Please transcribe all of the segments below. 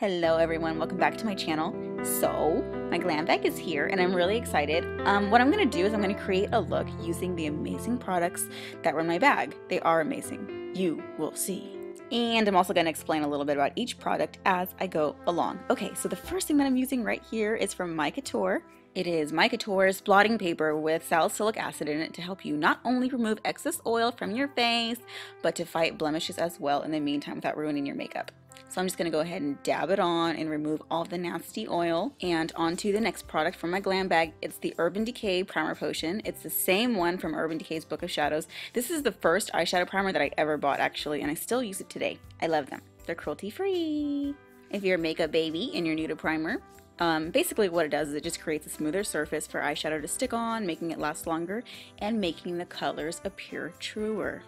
Hello everyone, welcome back to my channel. So, my glam bag is here and I'm really excited. Um, what I'm going to do is I'm going to create a look using the amazing products that were in my bag. They are amazing. You will see. And I'm also going to explain a little bit about each product as I go along. Okay, so the first thing that I'm using right here is from Mai Couture. It is Mai Couture's blotting paper with salicylic acid in it to help you not only remove excess oil from your face, but to fight blemishes as well in the meantime without ruining your makeup. So I'm just to go ahead and dab it on and remove all the nasty oil. And onto the next product from my glam bag. It's the Urban Decay Primer Potion. It's the same one from Urban Decay's Book of Shadows. This is the first eyeshadow primer that I ever bought actually, and I still use it today. I love them. They're cruelty free. If you're a makeup baby and you're new to primer, um, basically what it does is it just creates a smoother surface for eyeshadow to stick on, making it last longer, and making the colors appear truer.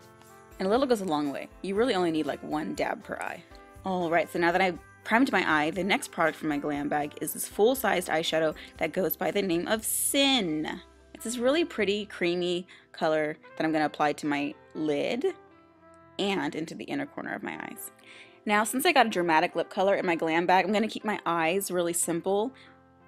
And a little goes a long way. You really only need like one dab per eye. Alright, so now that I've primed my eye, the next product from my glam bag is this full-sized eyeshadow that goes by the name of Sin. It's this really pretty creamy color that I'm going to apply to my lid and into the inner corner of my eyes. Now, since I got a dramatic lip color in my glam bag, I'm going to keep my eyes really simple.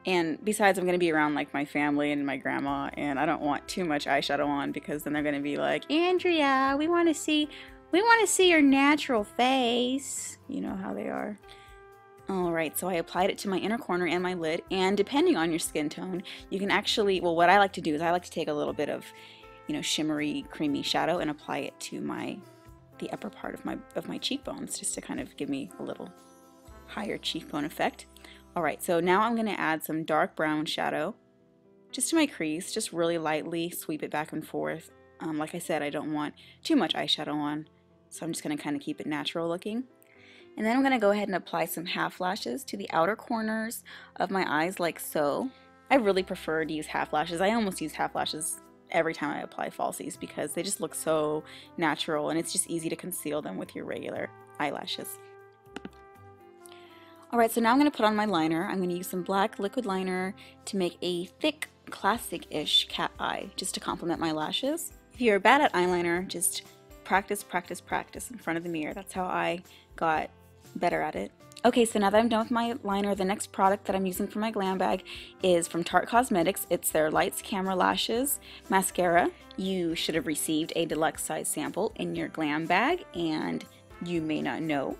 And besides, I'm going to be around like my family and my grandma, and I don't want too much eyeshadow on because then they're going to be like, Andrea, we want to see we want to see your natural face. You know how they are. Alright, so I applied it to my inner corner and my lid, and depending on your skin tone, you can actually, well what I like to do is I like to take a little bit of, you know, shimmery, creamy shadow and apply it to my, the upper part of my, of my cheekbones, just to kind of give me a little higher cheekbone effect. Alright, so now I'm going to add some dark brown shadow, just to my crease, just really lightly sweep it back and forth. Um, like I said, I don't want too much eyeshadow on. So I'm just going to kind of keep it natural looking. And then I'm going to go ahead and apply some half lashes to the outer corners of my eyes like so. I really prefer to use half lashes. I almost use half lashes every time I apply falsies because they just look so natural and it's just easy to conceal them with your regular eyelashes. Alright, so now I'm going to put on my liner. I'm going to use some black liquid liner to make a thick, classic-ish cat eye just to complement my lashes. If you're bad at eyeliner, just practice, practice, practice in front of the mirror. That's how I got better at it. Okay, so now that I'm done with my liner, the next product that I'm using for my glam bag is from Tarte Cosmetics. It's their Lights Camera Lashes Mascara. You should have received a deluxe size sample in your glam bag, and you may not know.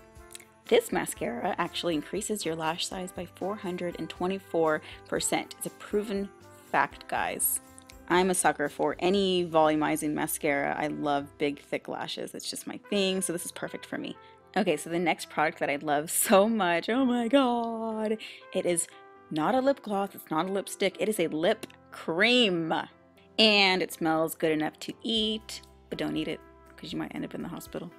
This mascara actually increases your lash size by 424%. It's a proven fact, guys. I'm a sucker for any volumizing mascara. I love big, thick lashes. It's just my thing, so this is perfect for me. Okay, so the next product that I love so much, oh my god, it is not a lip gloss, it's not a lipstick, it is a lip cream. And it smells good enough to eat, but don't eat it because you might end up in the hospital.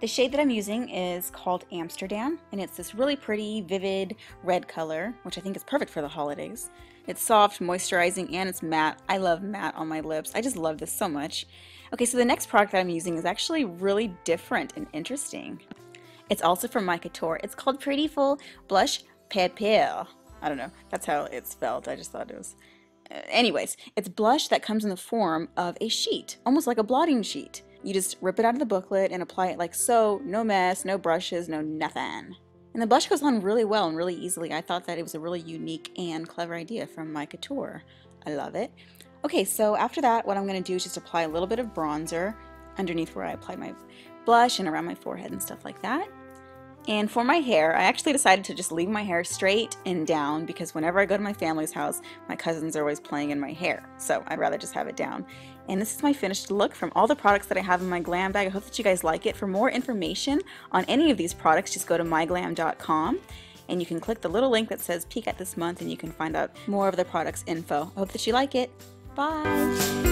The shade that I'm using is called Amsterdam, and it's this really pretty, vivid red color, which I think is perfect for the holidays. It's soft, moisturizing, and it's matte. I love matte on my lips. I just love this so much. Okay, so the next product that I'm using is actually really different and interesting. It's also from Mai Couture. It's called Pretty Full Blush Papier. I don't know. That's how it's spelled. I just thought it was... Uh, anyways, it's blush that comes in the form of a sheet, almost like a blotting sheet. You just rip it out of the booklet and apply it like so, no mess, no brushes, no nothing. And the blush goes on really well and really easily. I thought that it was a really unique and clever idea from Mai Couture. I love it. Okay, so after that, what I'm going to do is just apply a little bit of bronzer underneath where I apply my blush and around my forehead and stuff like that. And for my hair, I actually decided to just leave my hair straight and down because whenever I go to my family's house, my cousins are always playing in my hair. So I'd rather just have it down. And this is my finished look from all the products that I have in my glam bag. I hope that you guys like it. For more information on any of these products, just go to myglam.com and you can click the little link that says peek at this month and you can find out more of the products info. I hope that you like it. Bye!